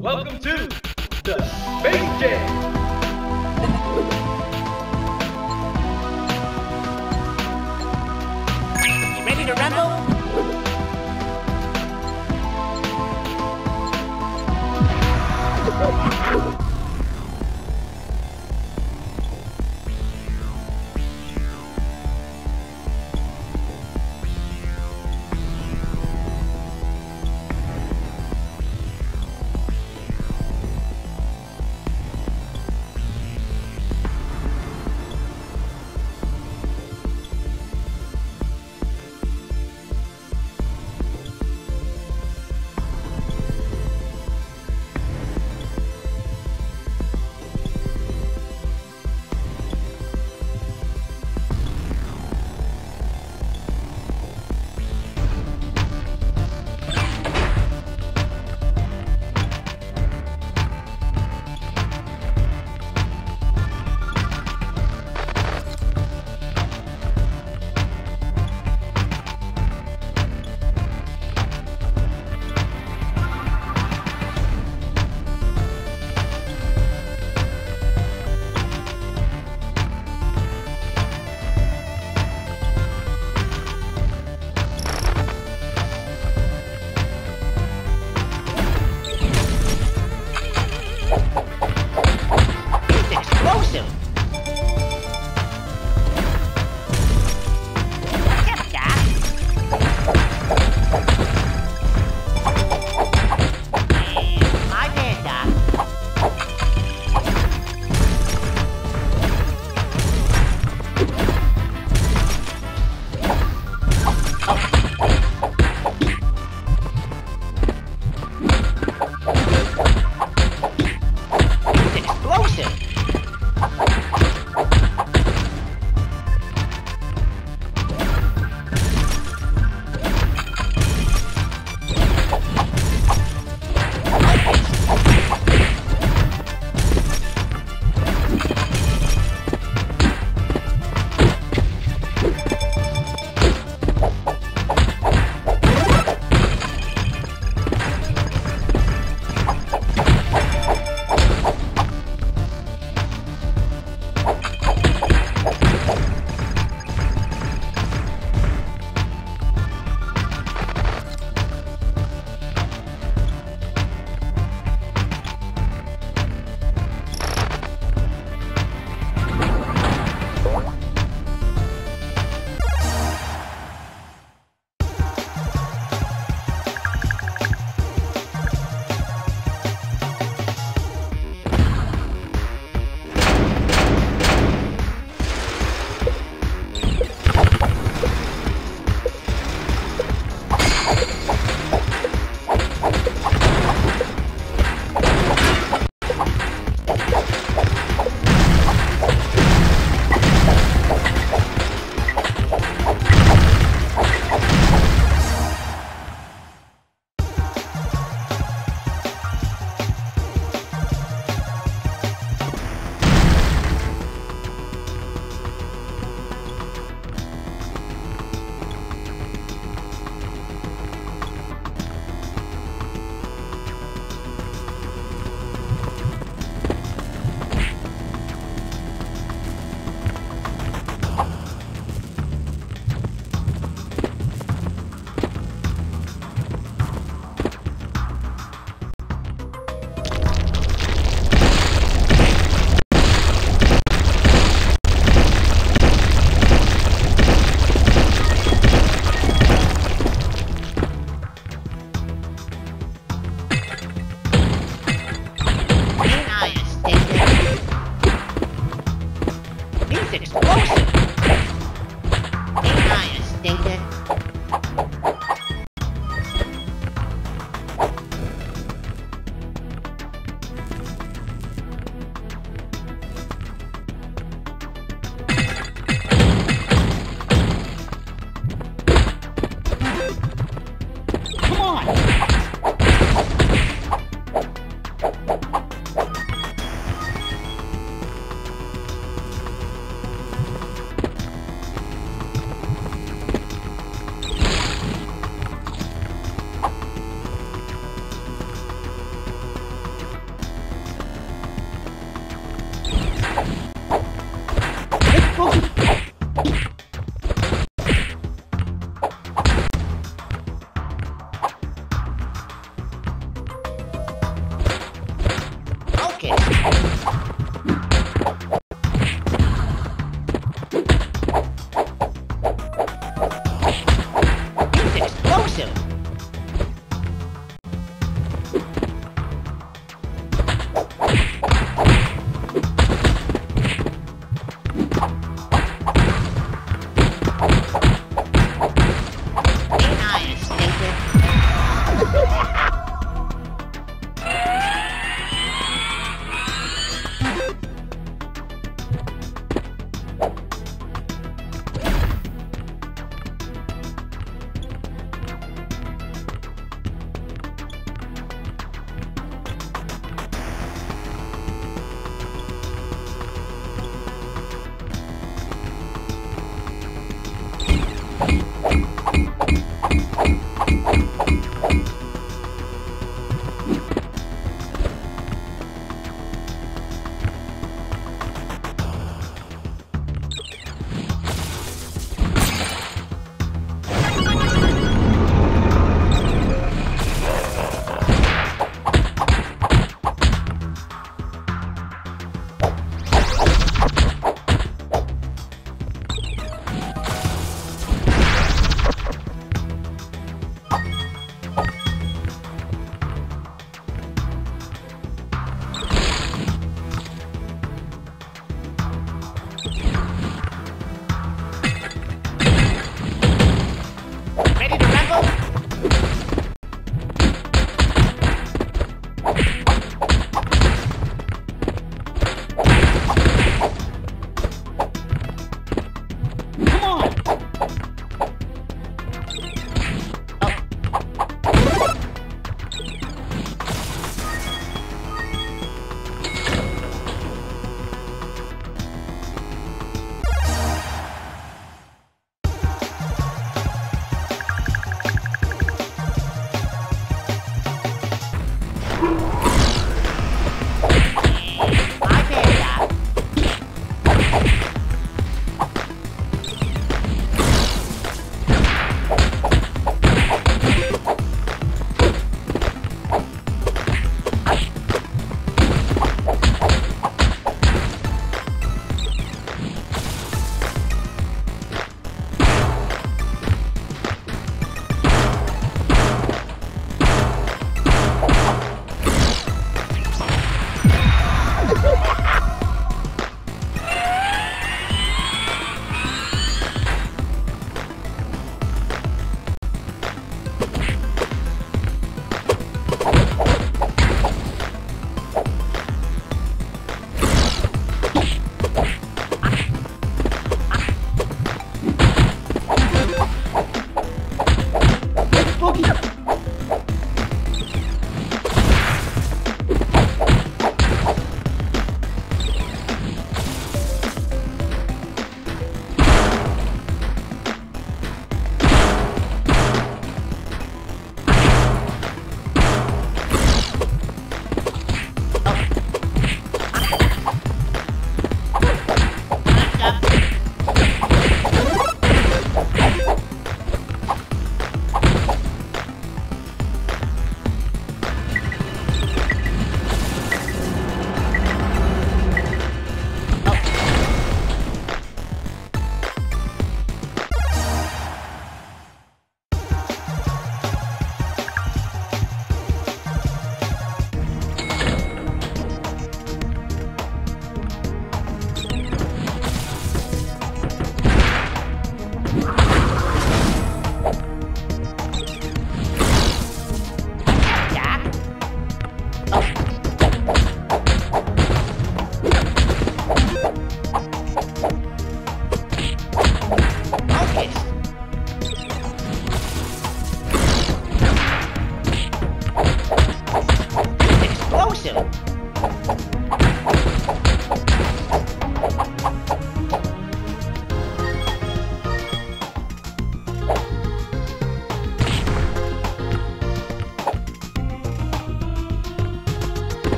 Welcome to the Space Jam.